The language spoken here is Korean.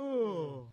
어.